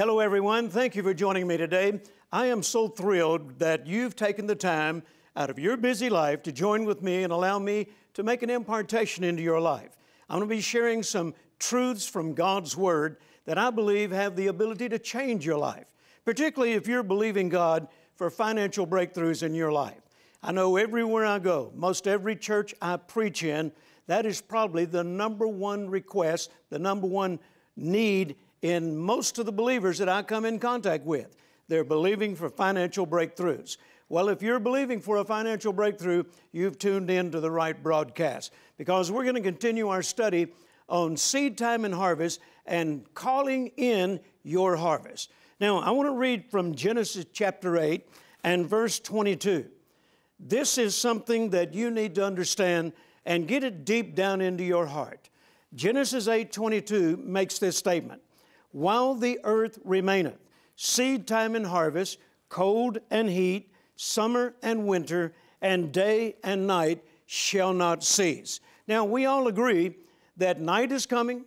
Hello, everyone. Thank you for joining me today. I am so thrilled that you've taken the time out of your busy life to join with me and allow me to make an impartation into your life. I'm going to be sharing some truths from God's Word that I believe have the ability to change your life, particularly if you're believing God for financial breakthroughs in your life. I know everywhere I go, most every church I preach in, that is probably the number one request, the number one need in most of the believers that I come in contact with. They're believing for financial breakthroughs. Well, if you're believing for a financial breakthrough, you've tuned in to the right broadcast because we're going to continue our study on seed time and harvest and calling in your harvest. Now, I want to read from Genesis chapter 8 and verse 22. This is something that you need to understand and get it deep down into your heart. Genesis 8:22 makes this statement while the earth remaineth, seed time and harvest, cold and heat, summer and winter, and day and night shall not cease. Now, we all agree that night is coming,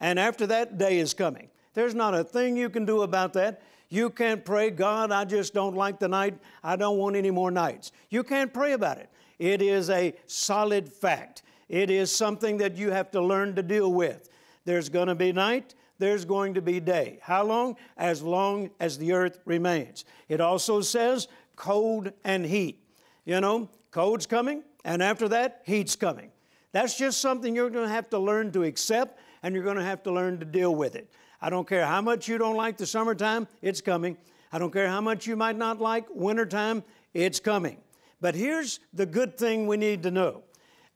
and after that, day is coming. There's not a thing you can do about that. You can't pray, God, I just don't like the night. I don't want any more nights. You can't pray about it. It is a solid fact. It is something that you have to learn to deal with. There's going to be night, there's going to be day. How long? As long as the earth remains. It also says cold and heat. You know, cold's coming, and after that, heat's coming. That's just something you're going to have to learn to accept, and you're going to have to learn to deal with it. I don't care how much you don't like the summertime, it's coming. I don't care how much you might not like wintertime, it's coming. But here's the good thing we need to know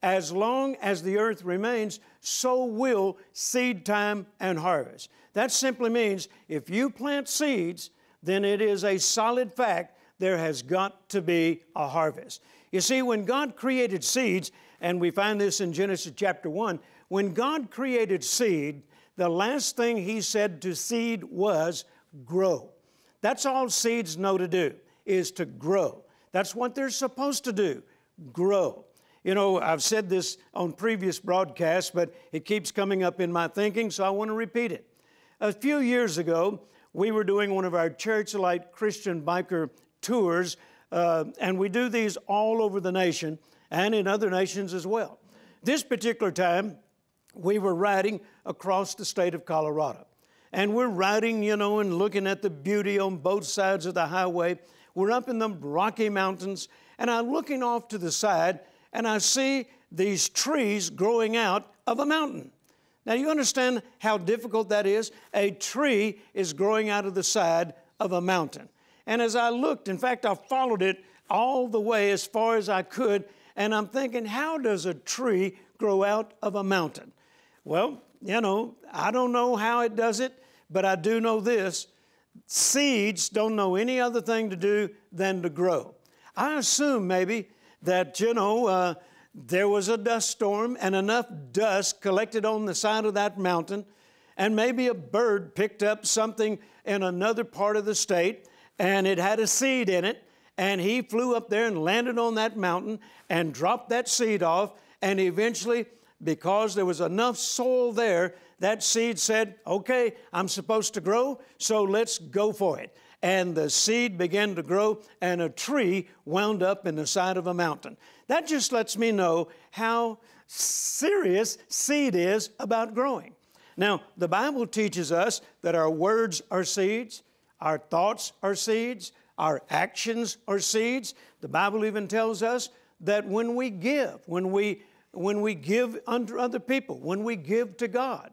as long as the earth remains, so will seed time and harvest. That simply means if you plant seeds, then it is a solid fact there has got to be a harvest. You see, when God created seeds, and we find this in Genesis chapter 1, when God created seed, the last thing He said to seed was grow. That's all seeds know to do, is to grow. That's what they're supposed to do, grow. You know, I've said this on previous broadcasts, but it keeps coming up in my thinking, so I want to repeat it. A few years ago, we were doing one of our Church Light Christian biker tours, uh, and we do these all over the nation and in other nations as well. This particular time, we were riding across the state of Colorado. And we're riding, you know, and looking at the beauty on both sides of the highway. We're up in the Rocky Mountains, and I'm looking off to the side, and I see these trees growing out of a mountain. Now, you understand how difficult that is? A tree is growing out of the side of a mountain. And as I looked, in fact, I followed it all the way as far as I could, and I'm thinking, how does a tree grow out of a mountain? Well, you know, I don't know how it does it, but I do know this seeds don't know any other thing to do than to grow. I assume maybe that, you know, uh, there was a dust storm and enough dust collected on the side of that mountain, and maybe a bird picked up something in another part of the state and it had a seed in it, and he flew up there and landed on that mountain and dropped that seed off, and eventually, because there was enough soil there, that seed said, Okay, I'm supposed to grow, so let's go for it and the seed began to grow, and a tree wound up in the side of a mountain. That just lets me know how serious seed is about growing. Now, the Bible teaches us that our words are seeds, our thoughts are seeds, our actions are seeds. The Bible even tells us that when we give, when we when we give unto other people, when we give to God,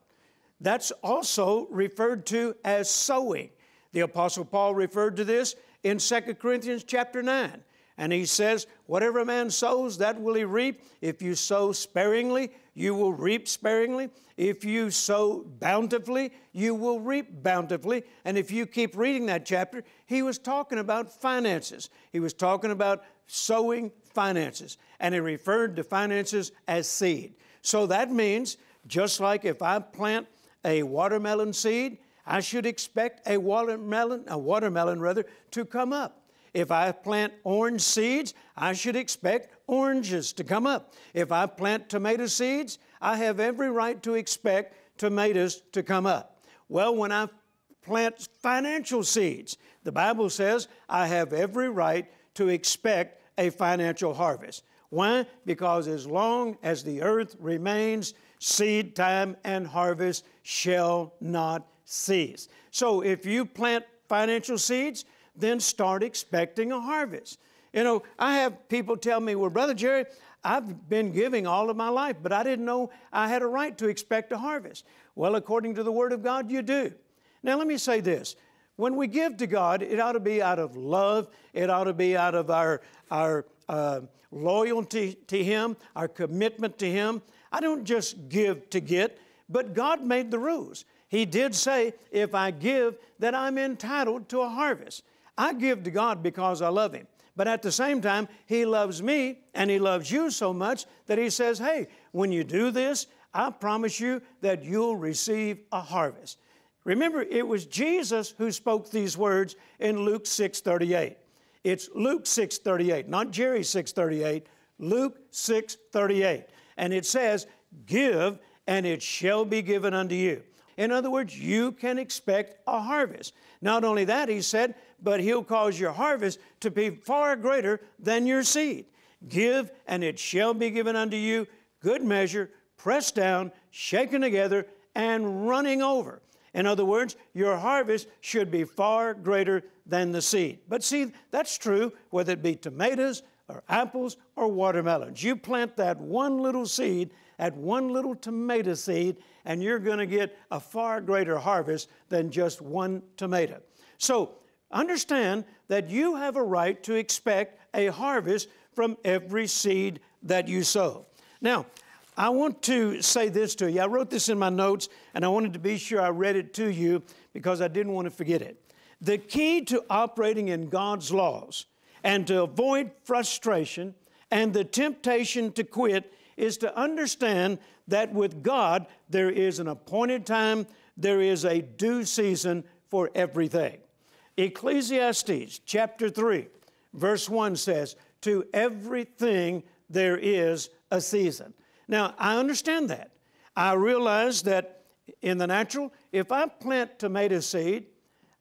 that's also referred to as sowing. The apostle Paul referred to this in 2 Corinthians chapter 9. And he says, Whatever a man sows, that will he reap. If you sow sparingly, you will reap sparingly. If you sow bountifully, you will reap bountifully. And if you keep reading that chapter, he was talking about finances. He was talking about sowing finances. And he referred to finances as seed. So that means, just like if I plant a watermelon seed, I should expect a watermelon, a watermelon rather, to come up. If I plant orange seeds, I should expect oranges to come up. If I plant tomato seeds, I have every right to expect tomatoes to come up. Well, when I plant financial seeds. The Bible says, I have every right to expect a financial harvest. Why? Because as long as the earth remains, seed time and harvest shall not cease. So if you plant financial seeds, then start expecting a harvest. You know, I have people tell me, well, Brother Jerry, I've been giving all of my life, but I didn't know I had a right to expect a harvest. Well, according to the Word of God, you do. Now, let me say this. When we give to God, it ought to be out of love, it ought to be out of our, our uh, loyalty to Him, our commitment to Him. I don't just give to get, but God made the rules. He did say, if I give, that I'm entitled to a harvest. I give to God because I love Him. But at the same time, He loves me and He loves you so much that He says, hey, when you do this, I promise you that you'll receive a harvest. Remember, it was Jesus who spoke these words in Luke 6:38. It's Luke 6:38, not Jerry 6:38, Luke 6:38. And it says, "Give and it shall be given unto you." In other words, you can expect a harvest. Not only that, he said, but he'll cause your harvest to be far greater than your seed. Give, and it shall be given unto you, good measure, pressed down, shaken together, and running over. In other words, your harvest should be far greater than the seed. But see, that's true whether it be tomatoes or apples or watermelons. You plant that one little seed at one little tomato seed, and you're going to get a far greater harvest than just one tomato. So understand that you have a right to expect a harvest from every seed that you sow. Now, I want to say this to you. I wrote this in my notes, and I wanted to be sure I read it to you because I didn't want to forget it. The key to operating in God's laws and to avoid frustration and the temptation to quit is to understand that with God, there is an appointed time, there is a due season for everything. Ecclesiastes chapter 3, verse 1 says, To everything there is a season. Now, I understand that. I realize that in the natural, if I plant tomato seed,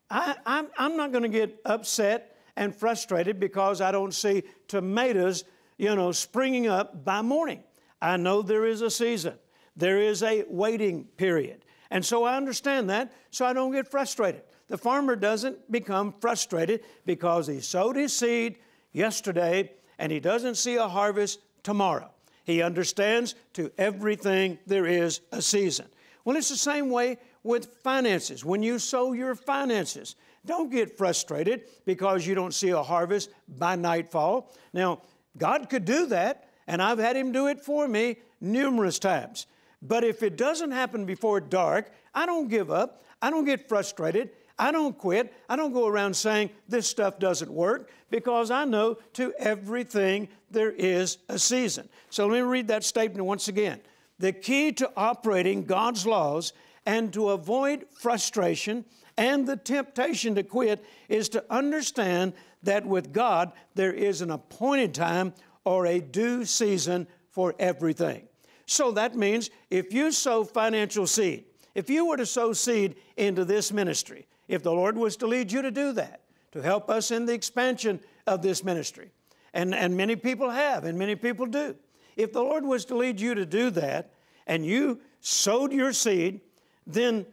I, I'm, I'm not going to get upset and frustrated because I don't see tomatoes, you know, springing up by morning. I know there is a season, there is a waiting period. And so I understand that, so I don't get frustrated. The farmer doesn't become frustrated because he sowed his seed yesterday and he doesn't see a harvest tomorrow. He understands to everything there is a season. Well, it's the same way with finances. When you sow your finances, don't get frustrated because you don't see a harvest by nightfall. Now, God could do that, and I've had him do it for me numerous times. But if it doesn't happen before dark, I don't give up. I don't get frustrated. I don't quit. I don't go around saying this stuff doesn't work because I know to everything there is a season. So let me read that statement once again. The key to operating God's laws and to avoid frustration and the temptation to quit is to understand that with God there is an appointed time or a due season for everything. So that means if you sow financial seed, if you were to sow seed into this ministry, if the Lord was to lead you to do that, to help us in the expansion of this ministry, and, and many people have, and many people do. If the Lord was to lead you to do that, and you sowed your seed, then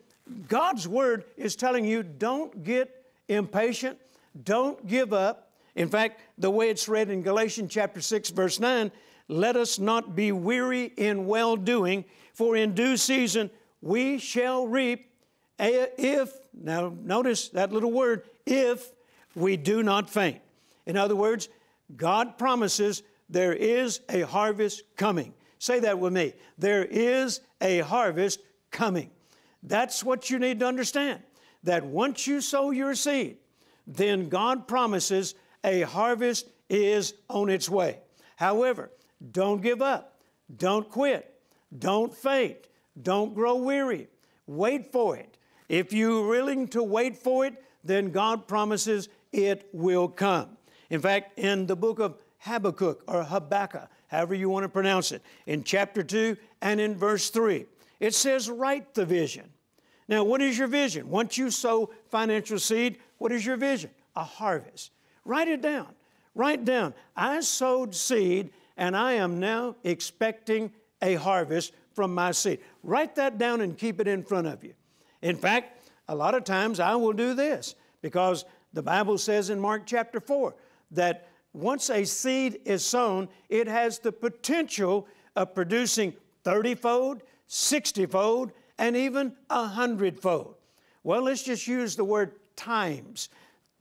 God's Word is telling you don't get impatient, don't give up, in fact, the way it's read in Galatians chapter 6, verse 9, let us not be weary in well doing, for in due season we shall reap eh, if, now notice that little word, if we do not faint. In other words, God promises there is a harvest coming. Say that with me. There is a harvest coming. That's what you need to understand. That once you sow your seed, then God promises a harvest is on its way. However, don't give up, don't quit, don't faint, don't grow weary. Wait for it. If you're willing to wait for it, then God promises it will come. In fact, in the book of Habakkuk or Habakkuk, however you want to pronounce it, in chapter 2 and in verse 3, it says, Write the vision, Now, what is your vision? Once you sow financial seed, what is your vision? A harvest. Write it down. Write down. I sowed seed and I am now expecting a harvest from my seed. Write that down and keep it in front of you. In fact, a lot of times I will do this because the Bible says in Mark chapter 4 that once a seed is sown, it has the potential of producing 30 fold, 60 fold, and even 100 fold. Well, let's just use the word times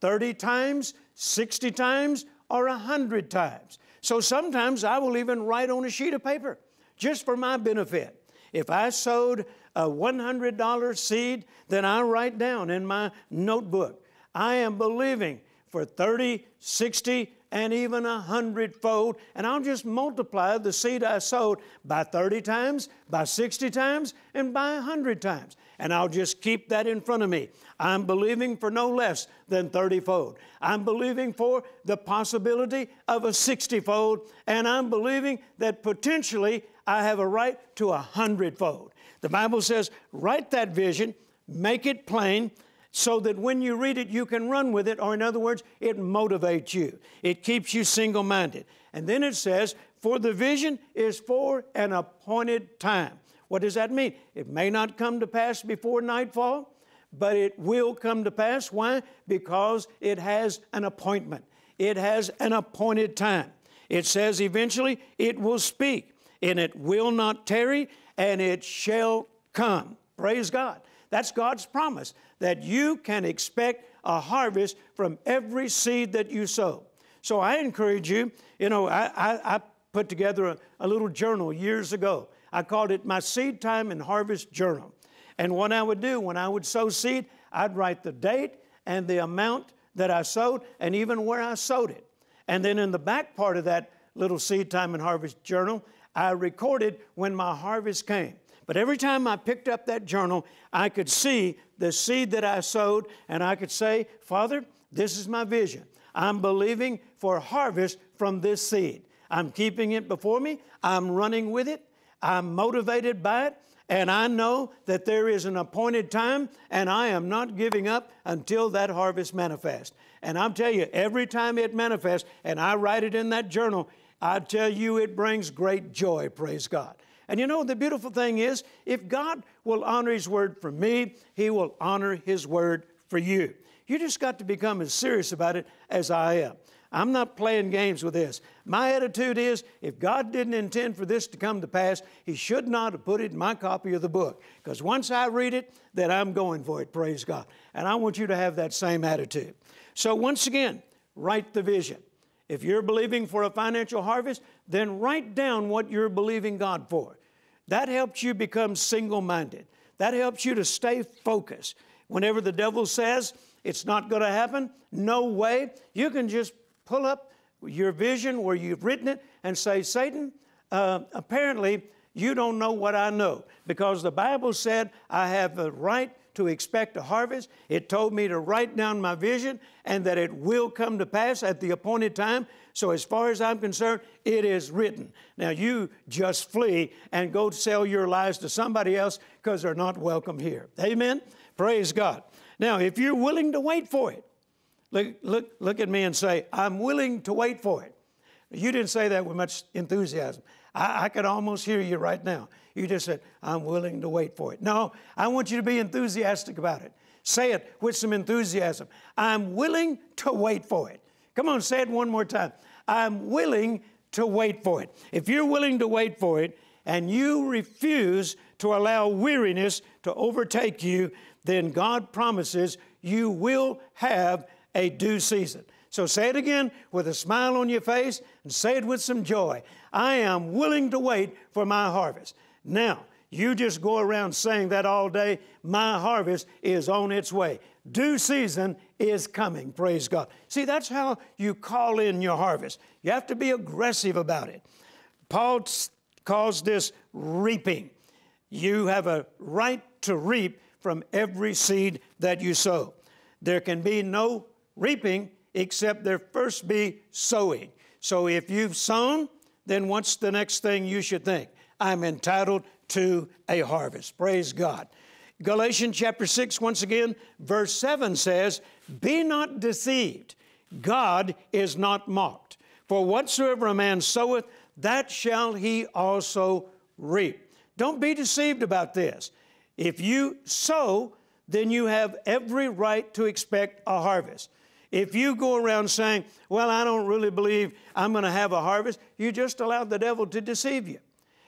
30 times, 60 times, or 100 times. So sometimes I will even write on a sheet of paper just for my benefit. If I sowed a $100 seed, then I write down in my notebook, I am believing for 30, 60, and even a hundredfold. And I'll just multiply the seed I sowed by 30 times, by 60 times, and by 100 times. And I'll just keep that in front of me. I'm believing for no less than 30 fold. I'm believing for the possibility of a 60 fold. And I'm believing that potentially I have a right to a hundredfold. The Bible says, write that vision, make it plain, so that when you read it, you can run with it, or in other words, it motivates you. It keeps you single minded. And then it says, For the vision is for an appointed time. What does that mean? It may not come to pass before nightfall, but it will come to pass. Why? Because it has an appointment, it has an appointed time. It says eventually it will speak, and it will not tarry, and it shall come. Praise God. That's God's promise that you can expect a harvest from every seed that you sow. So I encourage you, you know, I, I, I put together a, a little journal years ago. I called it my Seed Time and Harvest Journal. And what I would do when I would sow seed, I'd write the date and the amount that I sowed and even where I sowed it. And then in the back part of that little Seed Time and Harvest Journal, I recorded when my harvest came. But every time I picked up that journal, I could see the seed that I sowed, and I could say, Father, this is my vision. I'm believing for harvest from this seed. I'm keeping it before me, I'm running with it, I'm motivated by it, and I know that there is an appointed time, and I am not giving up until that harvest manifests. And I'll tell you, every time it manifests, and I write it in that journal, I tell you it brings great joy, praise God. And you know, the beautiful thing is, if God will honor His word for me, He will honor His word for you. You just got to become as serious about it as I am. I'm not playing games with this. My attitude is if God didn't intend for this to come to pass, He should not have put it in my copy of the book. Because once I read it, then I'm going for it, praise God. And I want you to have that same attitude. So, once again, write the vision. If you're believing for a financial harvest, then write down what you're believing God for. That helps you become single minded. That helps you to stay focused. Whenever the devil says it's not going to happen, no way, you can just pull up your vision where you've written it and say, Satan, uh, apparently you don't know what I know because the Bible said I have a right to expect a harvest. It told me to write down my vision and that it will come to pass at the appointed time. So, as far as I'm concerned, it is written. Now, you just flee and go sell your lies to somebody else because they're not welcome here. Amen? Praise God. Now, if you're willing to wait for it, look, look, look at me and say, I'm willing to wait for it. You didn't say that with much enthusiasm. I, I could almost hear you right now. You just said, I'm willing to wait for it. No, I want you to be enthusiastic about it. Say it with some enthusiasm. I'm willing to wait for it. Come on, say it one more time. I'm willing to wait for it. If you're willing to wait for it and you refuse to allow weariness to overtake you, then God promises you will have a due season. So say it again with a smile on your face and say it with some joy. I am willing to wait for my harvest. Now, you just go around saying that all day. My harvest is on its way. Due season is coming. Praise God. See, that's how you call in your harvest. You have to be aggressive about it. Paul calls this reaping. You have a right to reap from every seed that you sow. There can be no reaping except there first be sowing. So if you've sown, then what's the next thing you should think? I'm entitled to a harvest. Praise God. Galatians chapter 6, once again, verse 7 says, Be not deceived, God is not mocked. For whatsoever a man soweth, that shall he also reap. Don't be deceived about this. If you sow, then you have every right to expect a harvest. If you go around saying, Well, I don't really believe I'm going to have a harvest, you just allowed the devil to deceive you.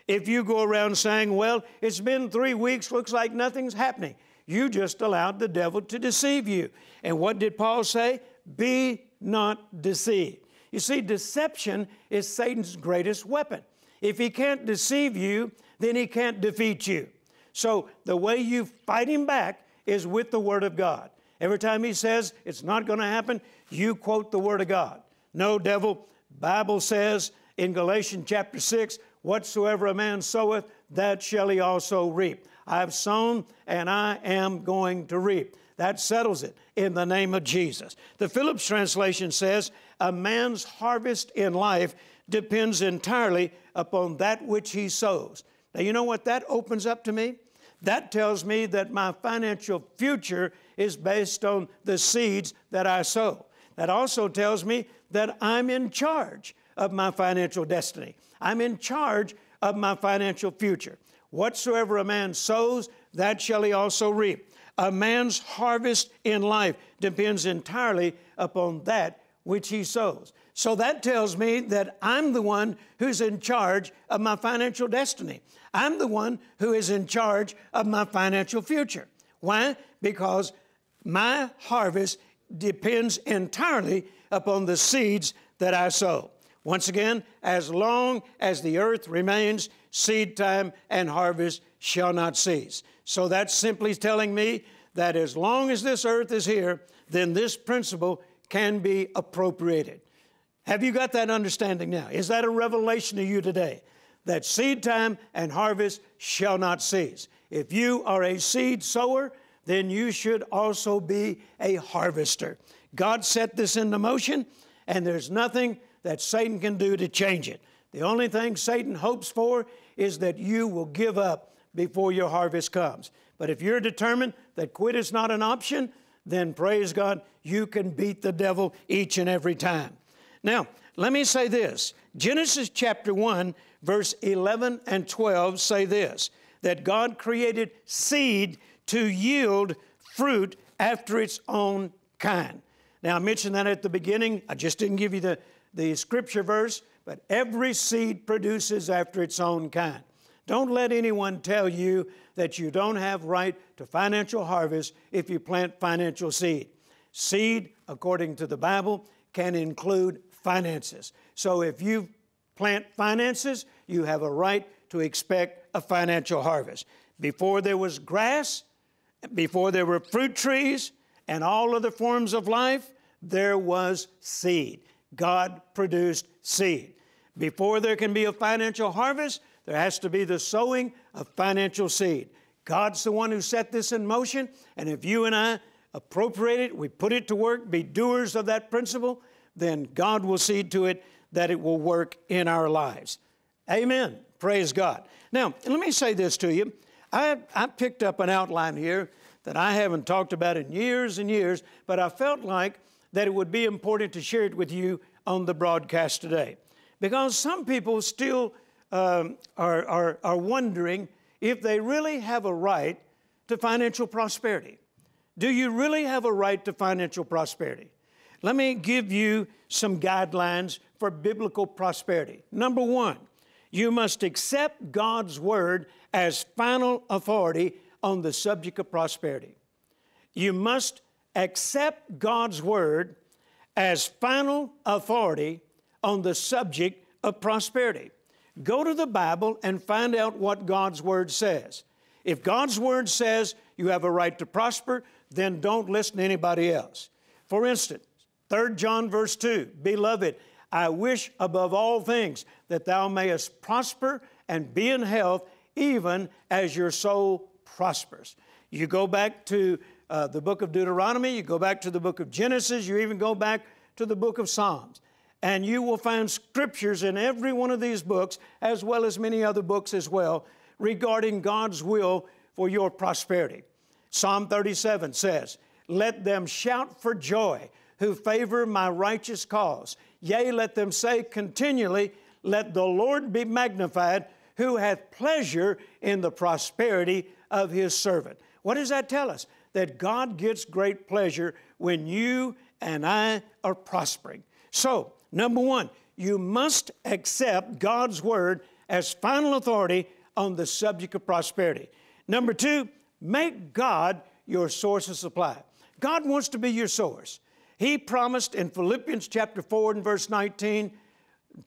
If you go around saying, Well, it's been three weeks, looks like nothing's happening, you just allowed the devil to deceive you. And what did Paul say? Be not deceived. You see, deception is Satan's greatest weapon. If he can't deceive you, then he can't defeat you. So the way you fight him back is with the Word of God. Every time he says it's not going to happen, you quote the Word of God. No, devil, Bible says in Galatians chapter 6, whatsoever a man soweth, that shall he also reap. I've sown and I am going to reap. That settles it in the name of Jesus. The Phillips translation says, A man's harvest in life depends entirely upon that which he sows. Now, you know what that opens up to me? That tells me that my financial future is based on the seeds that I sow. That also tells me that I'm in charge of my financial destiny. I'm in charge of my financial future. Whatsoever a man sows, that shall he also reap. A man's harvest in life depends entirely upon that which he sows. So that tells me that I'm the one who's in charge of my financial destiny. I'm the one who is in charge of my financial future. Why? Because my harvest depends entirely upon the seeds that I sow. Once again, as long as the earth remains, seed time and harvest shall not cease. So that's simply telling me that as long as this earth is here, then this principle can be appropriated. Have you got that understanding now? Is that a revelation to you today? That seed time and harvest shall not cease. If you are a seed sower, then you should also be a harvester. God set this into motion, and there's nothing that Satan can do to change it. The only thing Satan hopes for is that you will give up before your harvest comes. But if you're determined that quit is not an option, then praise God, you can beat the devil each and every time. Now, let me say this Genesis chapter 1, verse 11 and 12 say this that God created seed to yield fruit after its own kind. Now, I mentioned that at the beginning. I just didn't give you the, the scripture verse, but every seed produces after its own kind. Don't let anyone tell you that you don't have right to financial harvest if you plant financial seed. Seed, according to the Bible, can include finances. So if you plant finances, you have a right to expect a financial harvest. Before there was grass, before there were fruit trees and all other forms of life, there was seed. God produced seed. Before there can be a financial harvest, there has to be the sowing of financial seed. God's the one who set this in motion, and if you and I appropriate it, we put it to work, be doers of that principle, then God will see to it that it will work in our lives. Amen. Praise God. Now, let me say this to you. I, I picked up an outline here that I haven't talked about in years and years, but I felt like that it would be important to share it with you on the broadcast today. Because some people still um, are, are, are wondering if they really have a right to financial prosperity. Do you really have a right to financial prosperity? Let me give you some guidelines for biblical prosperity. Number one, you must accept God's word as final authority on the subject of prosperity. You must accept God's word as final authority on the subject of prosperity. Go to the Bible and find out what God's word says. If God's word says you have a right to prosper, then don't listen to anybody else. For instance, 3 John verse 2, Beloved, I wish above all things that thou mayest prosper and be in health, even as your soul prospers. You go back to uh, the book of Deuteronomy, you go back to the book of Genesis, you even go back to the book of Psalms. And you will find scriptures in every one of these books, as well as many other books as well, regarding God's will for your prosperity. Psalm 37 says, Let them shout for joy who favor my righteous cause. Yea, let them say continually, Let the Lord be magnified, who hath pleasure in the prosperity of his servant. What does that tell us? That God gets great pleasure when you and I are prospering. So, number one, you must accept God's word as final authority on the subject of prosperity. Number two, make God your source of supply. God wants to be your source. He promised in Philippians chapter 4 and verse 19,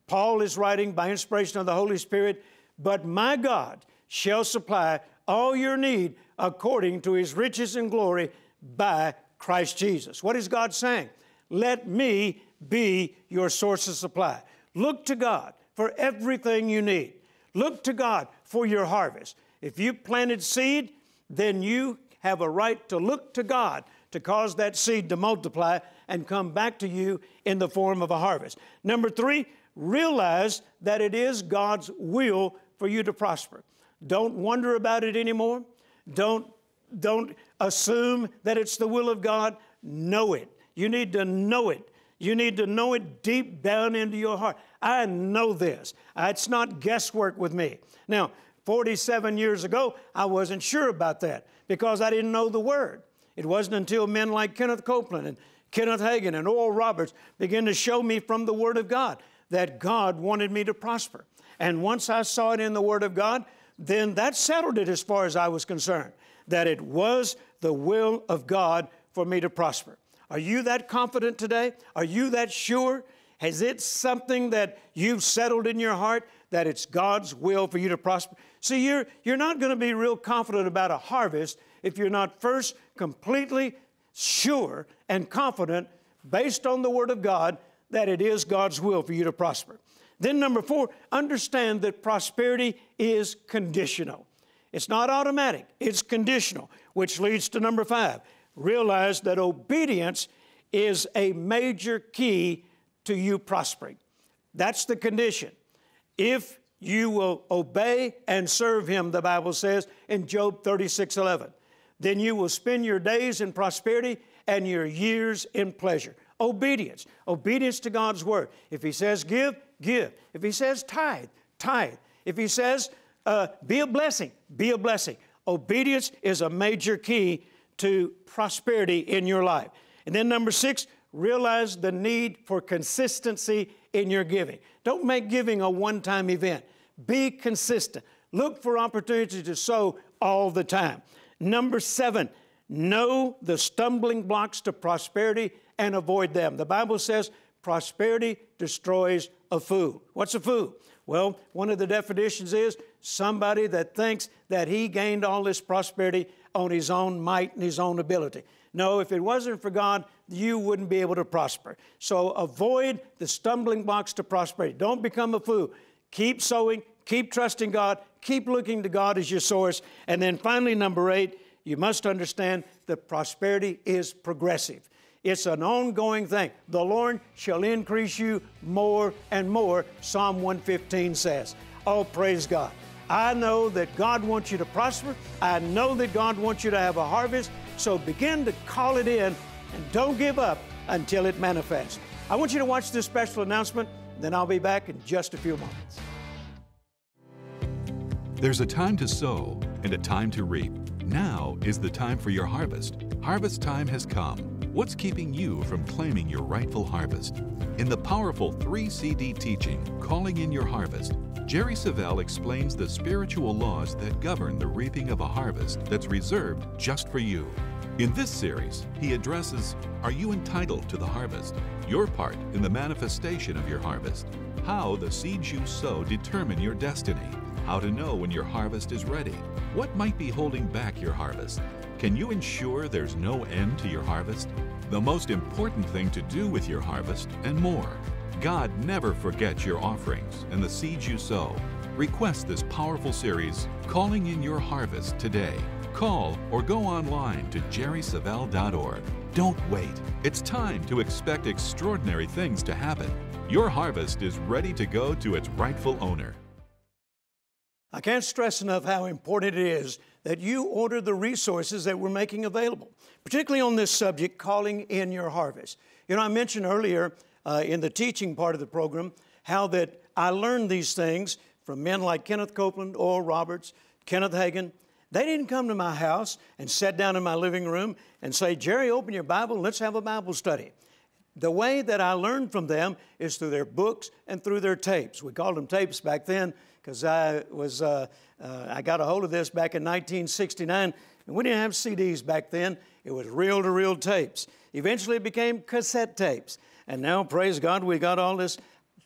Paul is writing by inspiration of the Holy Spirit, but my God shall supply all your need according to his riches and glory by Christ Jesus. What is God saying? Let me be your source of supply. Look to God for everything you need. Look to God for your harvest. If you planted seed, then you have a right to look to God to cause that seed to multiply and come back to you in the form of a harvest. Number three, realize that it is God's will for you to prosper. Don't wonder about it anymore. Don't, don't assume that it's the will of God. Know it. You need to know it. You need to know it deep down into your heart. I know this. It's not guesswork with me. Now, 47 years ago, I wasn't sure about that because I didn't know the Word. It wasn't until men like Kenneth Copeland and Kenneth Hagin and Oral Roberts began to show me from the Word of God that God wanted me to prosper. And once I saw it in the Word of God, then that settled it as far as I was concerned, that it was the will of God for me to prosper. Are you that confident today? Are you that sure? Has it something that you've settled in your heart that it's God's will for you to prosper? See, you're, you're not going to be real confident about a harvest if you're not first completely sure and confident, based on the Word of God, that it is God's will for you to prosper. Then, number four, understand that prosperity is conditional. It's not automatic, it's conditional, which leads to number five realize that obedience is a major key to you prospering. That's the condition. If you will obey and serve Him, the Bible says in Job 36 11, then you will spend your days in prosperity and your years in pleasure. Obedience, obedience to God's word. If He says give, give. If He says tithe, tithe. If He says uh, be a blessing, be a blessing. Obedience is a major key to prosperity in your life. And then, number six, realize the need for consistency in your giving. Don't make giving a one time event, be consistent. Look for opportunities to sow all the time. Number seven, know the stumbling blocks to prosperity and avoid them. The Bible says prosperity destroys a fool. What's a fool? Well, one of the definitions is somebody that thinks that he gained all this prosperity on his own might and his own ability. No, if it wasn't for God, you wouldn't be able to prosper. So avoid the stumbling blocks to prosperity. Don't become a fool. Keep sowing, keep trusting God, keep looking to God as your source. And then finally, number eight, you must understand that prosperity is progressive. It's an ongoing thing. The Lord shall increase you more and more, Psalm 115 says. Oh, praise God. I know that God wants you to prosper. I know that God wants you to have a harvest. So begin to call it in and don't give up until it manifests. I want you to watch this special announcement, then I'll be back in just a few moments. There's a time to sow and a time to reap. Now is the time for your harvest. Harvest time has come. What's keeping you from claiming your rightful harvest? In the powerful 3 CD teaching, Calling in Your Harvest, Jerry Savelle explains the spiritual laws that govern the reaping of a harvest that's reserved just for you. In this series, he addresses Are you entitled to the harvest? Your part in the manifestation of your harvest. How the seeds you sow determine your destiny. How to know when your harvest is ready. What might be holding back your harvest? Can you ensure there's no end to your harvest? The most important thing to do with your harvest and more. God never forgets your offerings and the seeds you sow. Request this powerful series, Calling in Your Harvest, today. Call or go online to jerrysavelle.org. Don't wait. It's time to expect extraordinary things to happen. Your harvest is ready to go to its rightful owner. I can't stress enough how important it is that you order the resources that we're making available, particularly on this subject, calling in your harvest. You know, I mentioned earlier uh, in the teaching part of the program how that I learned these things from men like Kenneth Copeland, Oral Roberts, Kenneth Hagin. They didn't come to my house and sit down in my living room and say, Jerry, open your Bible let's have a Bible study. The way that I learned from them is through their books and through their tapes. We called them tapes back then because I was uh, uh, I got a hold of this back in 1969, and we didn't have CDs back then. It was reel-to-reel tapes. Eventually, it became cassette tapes, and now, praise God, we got all this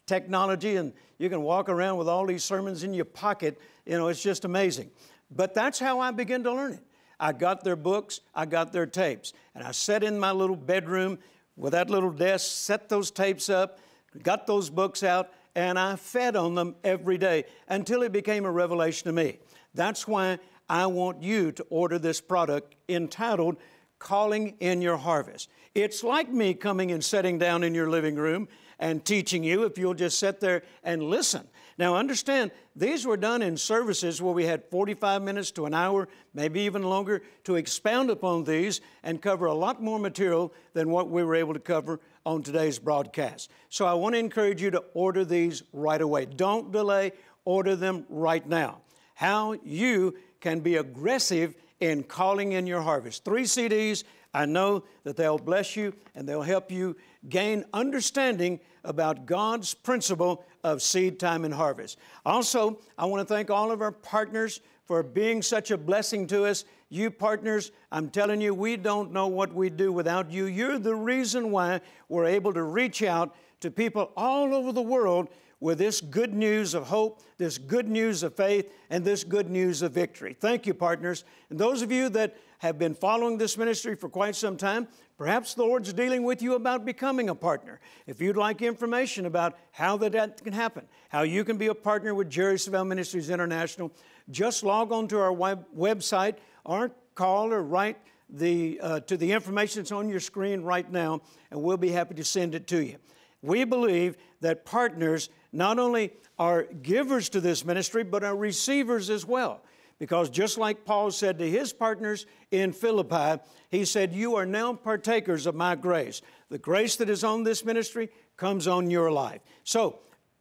technology, and you can walk around with all these sermons in your pocket. You know, it's just amazing. But that's how I began to learn it. I got their books, I got their tapes, and I sat in my little bedroom with that little desk, set those tapes up, got those books out, and I fed on them every day until it became a revelation to me. That's why I want you to order this product entitled Calling in Your Harvest. It's like me coming and sitting down in your living room and teaching you if you'll just sit there and listen. Now, understand, these were done in services where we had 45 minutes to an hour, maybe even longer, to expound upon these and cover a lot more material than what we were able to cover on today's broadcast. So I want to encourage you to order these right away. Don't delay, order them right now. How you can be aggressive in calling in your harvest. Three CDs. I know that they'll bless you and they'll help you gain understanding about God's principle of seed time and harvest. Also, I want to thank all of our partners for being such a blessing to us. You partners, I'm telling you, we don't know what we'd do without you. You're the reason why we're able to reach out to people all over the world with this good news of hope, this good news of faith, and this good news of victory. Thank you, partners. And those of you that have been following this ministry for quite some time, perhaps the Lord's dealing with you about becoming a partner. If you'd like information about how that can happen, how you can be a partner with Jerry Savelle Ministries International, just log on to our web- website or call or write the, uh, to the information that's on your screen right now, and we'll be happy to send it to you. We believe that partners not only are givers to this ministry, but are receivers as well. Because just like Paul said to his partners in Philippi, he said, You are now partakers of my grace. The grace that is on this ministry comes on your life. So,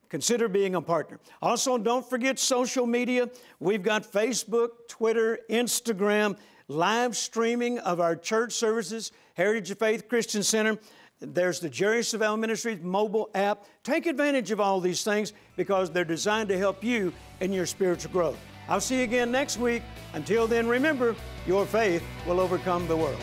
consider being a partner. Also, don't forget social media. We've got Facebook, Twitter, Instagram, live streaming of our church services, Heritage of Faith Christian Center. There's the Jerry Savelle Ministries mobile app. Take advantage of all these things because they're designed to help you in your spiritual growth. I'll see you again next week. Until then, remember, your faith will overcome the world.